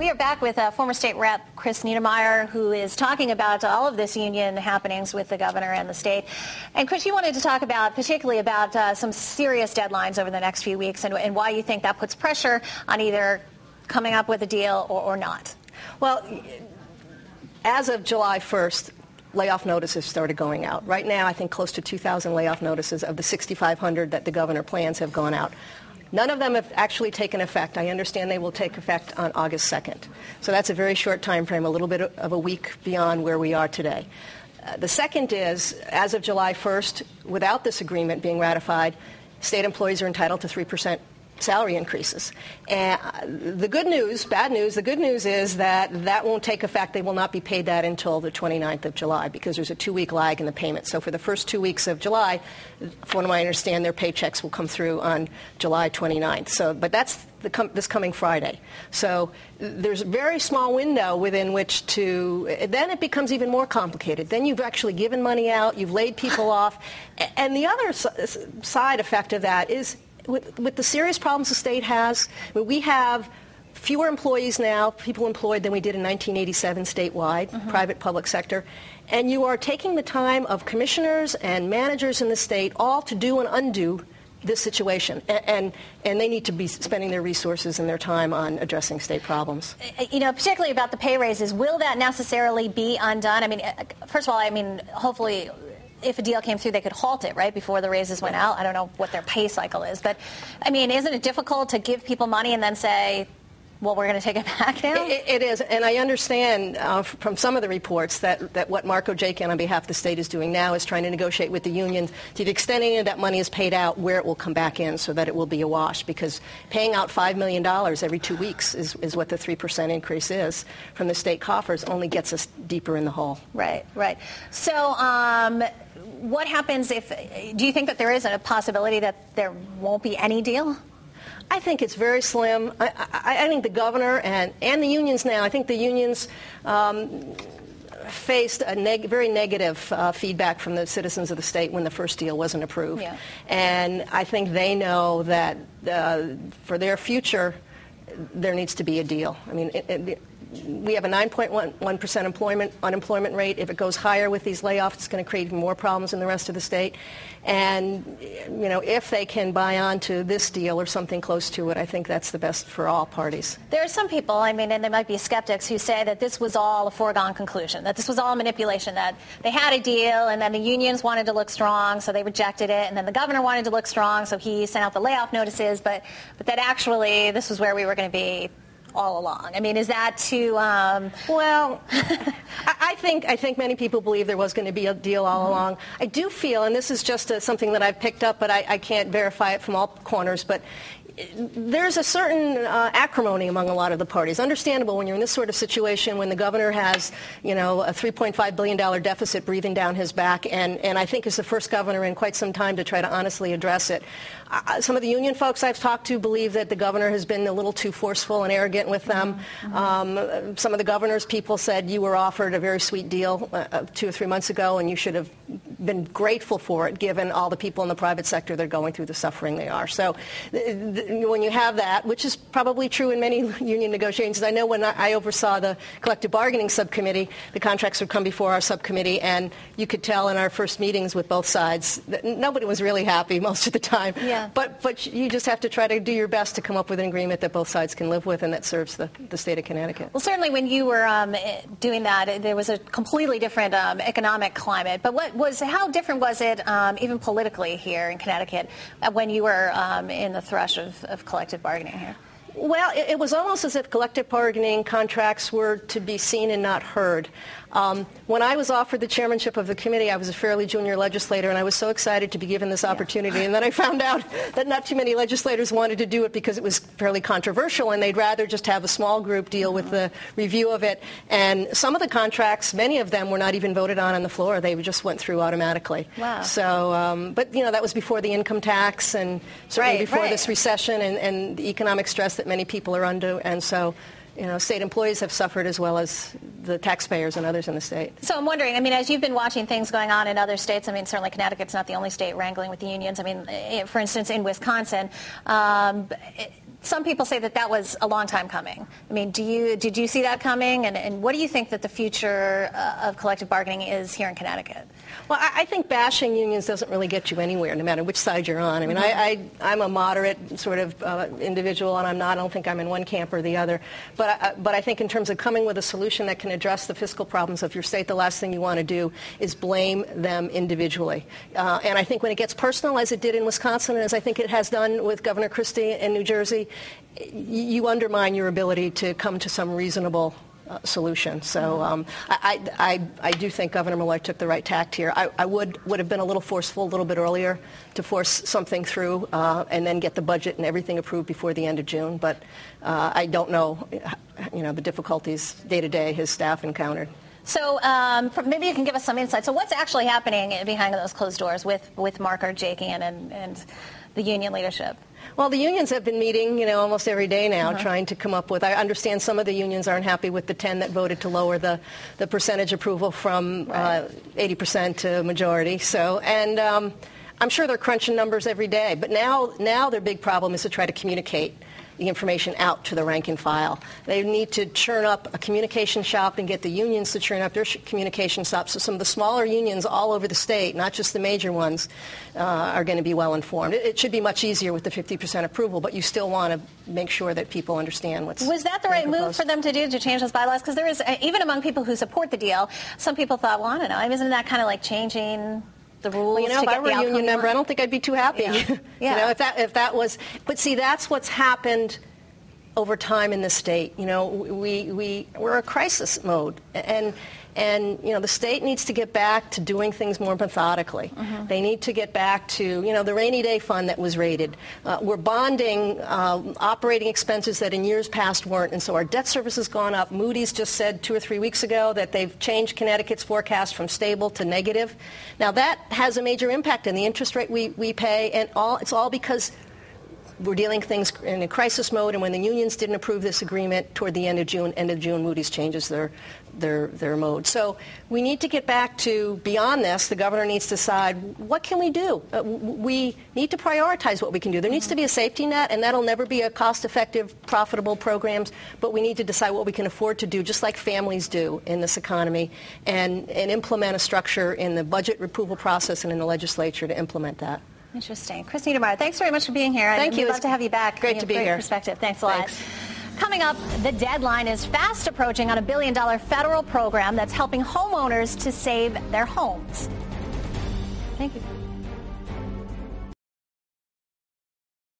We are back with uh, former state rep Chris Niedermayer, who is talking about all of this union happenings with the governor and the state. And Chris, you wanted to talk about, particularly about uh, some serious deadlines over the next few weeks and, and, why you think that puts pressure on either coming up with a deal or, or not. Well, as of July 1st, layoff notices started going out. Right now, I think close to 2,000 layoff notices of the 6,500 that the governor plans have gone out. None of them have actually taken effect. I understand they will take effect on August 2nd. So that's a very short time frame, a little bit of a week beyond where we are today. Uh, the second is, as of July 1st, without this agreement being ratified, state employees are entitled to 3% salary increases. And uh, the good news, bad news, the good news is that that won't take effect. They will not be paid that until the 29th of July because there's a two-week lag in the payment. So for the first two weeks of July, from what I understand, their paychecks will come through on July 29th. So, but that's com- this coming Friday. So there's a very small window within which to. Then it becomes even more complicated. Then you've actually given money out, you've laid people off, and the other side effect of that is with, with the serious problems the state has, we have fewer employees now, people employed than we did in 1987 statewide, mm-hmm. private public sector. And you are taking the time of commissioners and managers in the state all to do and undo this situation, and, and, and they need to be spending their resources and their time on addressing state problems. Uh, you know, particularly about the pay raises, will that necessarily be undone? I mean, uh, first of all, I mean, hopefully if a deal came through, they could halt it, right, before the raises went out. I don't know what their pay cycle is. But, I mean, isn't it difficult to give people money and then say, well, we're going to take it back now? it, it is, and I understand uh, from some of the reports that, that what Mark Ojakian on behalf of the state is doing now is trying to negotiate with the union to the extent any of that money is paid out, where it will come back in so that it will be a wash. Because paying out $5 million every two weeks is, is what the 3% increase is from the state coffers only gets us deeper in the hole. Right, right. So, um, what happens if, do you think that there is a possibility that there won't be any deal? I think it's very slim. I, I, I think the governor and, and the unions now, I think the unions um, faced a neg- very negative uh, feedback from the citizens of the state when the first deal wasn't approved. Yeah. And I think they know that uh, for their future, there needs to be a deal. I mean, it, it, we have a 9.1% employment unemployment rate. If it goes higher with these layoffs, it's going to create even more problems in the rest of the state. And you know, if they can buy on to this deal or something close to it, I think that's the best for all parties. There are some people, I mean, and there might be skeptics who say that this was all a foregone conclusion, that this was all manipulation, that they had a deal and then the unions wanted to look strong, so they rejected it, and then the governor wanted to look strong, so he sent out the layoff notices, but but that actually this was where we were going to be all along? I mean, is that too? Um... Well, I think I think many people believe there was going to be a deal all mm-hmm. along. I do feel, and this is just a, something that I've picked up, but I, I can't verify it from all corners. But there's a certain uh, acrimony among a lot of the parties. Understandable when you're in this sort of situation, when the governor has, you know, a 3.5 billion dollar deficit breathing down his back, and and I think is the first governor in quite some time to try to honestly address it. Uh, some of the union folks I've talked to believe that the governor has been a little too forceful and arrogant with them. Mm-hmm. Um, some of the governor's people said you were offered a very sweet deal uh, uh, two or three months ago, and you should have been grateful for it, given all the people in the private sector that are going through the suffering they are. So th- th- when you have that, which is probably true in many union negotiations, I know when I oversaw the collective bargaining subcommittee, the contracts would come before our subcommittee, and you could tell in our first meetings with both sides that nobody was really happy most of the time. Yeah. But, but you just have to try to do your best to come up with an agreement that both sides can live with and that serves the, the state of Connecticut. Well, certainly when you were um, doing that, there was a completely different um, economic climate. But what was how different was it, um, even politically here in Connecticut, uh, when you were um, in the thrush of, of collective bargaining here? Well, it, it, was almost as if collective bargaining contracts were to be seen and not heard. Um, when I was offered the chairmanship of the committee, I was a fairly junior legislator, and I was so excited to be given this opportunity. Yeah. and then I found out that not too many legislators wanted to do it because it was fairly controversial, and they'd rather just have a small group deal with the review of it. And some of the contracts, many of them were not even voted on on the floor; they just went through automatically. Wow. So, um, but you know, that was before the income tax, and certainly right, before right. this recession and, and the economic stress that many people are under, and so you know, state employees have suffered as well as the taxpayers and others in the state. So I'm wondering, I mean, as you've been watching things going on in other states, I mean, certainly Connecticut's not the only state wrangling with the unions. I mean, eh, for instance, in Wisconsin, um, some people say that that was a long time coming. I mean, do you did you see that coming? And, and what do you think that the future uh, of collective bargaining is here in Connecticut? Well, I, I, think bashing unions doesn't really get you anywhere, no matter which side you're on. I mean, mm-hmm. I, am a moderate sort of uh, individual, and I'm not. I don't think I'm in one camp or the other. But I, but I think in terms of coming with a solution that can address the fiscal problems of your state, the last thing you want to do is blame them individually. Uh, and I think when it gets personal, as it did in Wisconsin, and as I think it has done with Governor Christie in New Jersey, you undermine your ability to come to some reasonable uh, solution. So um, I, I, I, do think Governor Malloy took the right tact here. I, I, would, would have been a little forceful a little bit earlier to force something through uh, and then get the budget and everything approved before the end of June. But uh, I don't know, you know, the difficulties day to day his staff encountered. So um, maybe you can give us some insight. So what's actually happening behind those closed doors with, with Mark Ojakian and, and the union leadership? Well, the unions have been meeting, you know, almost every day now, uh-huh. trying to come up with. I understand some of the unions aren't happy with the 10 that voted to lower the, the percentage approval from right. uh, 80% to majority. So, and um, I'm sure they're crunching numbers every day. But now, now their big problem is to try to communicate the information out to the rank and file. They need to churn up a communication shop and get the unions to churn up their sh- communication shops. So some of the smaller unions all over the state, not just the major ones, uh, are going to be well informed. It, it, should be much easier with the 50% approval, but you still want to make sure that people understand what's. Was that the right proposed. move for them to do to change those bylaws? Because there is, uh, even among people who support the deal, some people thought, well, I don't know, isn't that kind of like changing the rules. Well, you know, if I were a union member, I don't think I'd be too happy. Yeah. yeah. you know, if that if that was, but see, that's what's happened over time in the state. You know, we we we're a crisis mode, and and you know the state needs to get back to doing things more methodically. Mm-hmm. They need to get back to you know the rainy day fund that was rated. Uh, we're bonding uh, operating expenses that in years past weren't, and so our debt service has gone up. Moody's just said two or three weeks ago that they've changed Connecticut's forecast from stable to negative. Now that has a major impact in the interest rate we, we pay, and all it's all because we're dealing things in a crisis mode, and when the unions didn't approve this agreement toward the end of June, end of June, Moody's changes their their their mode. So we need to get back to beyond this. The governor needs to decide what can we do. Uh, we need to prioritize what we can do. There needs to be a safety net, and that'll never be a cost-effective, profitable programs. But we need to decide what we can afford to do, just like families do in this economy, and and implement a structure in the budget approval process and in the legislature to implement that. Interesting. Chris Niedermayer, thanks very much for being here. Thank you. We'd love to have you back. Great to be great here. perspective. Thanks a lot. Thanks. Coming up, the deadline is fast approaching on a billion dollar federal program that's helping homeowners to save their homes. Thank you.